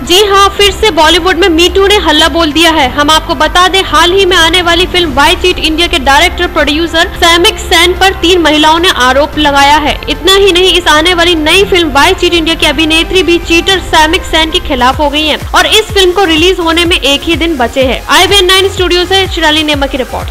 जी हाँ फिर से बॉलीवुड में मीटू ने हल्ला बोल दिया है। हम आपको बता दें, हाल ही में आने वाली फ़िल्म वाई चीट इंडिया के डायरेक्टर प्रोड्यूसर सैमिक सैन पर तीन महिलाओं ने आरोप लगाया है। इतना ही नहीं, इस आने वाली नई फ़िल्म वाई चीट इंडिया की अभिनेत्री भी चीटर सैमिक सैन के खिलाफ हो गई है और इस फ़िल्म को रिलीज़ होने में एक ही दिन बचे है। आई बी नाइन स्टूडियो ऐसी शिराली नेमा की रिपोर्ट।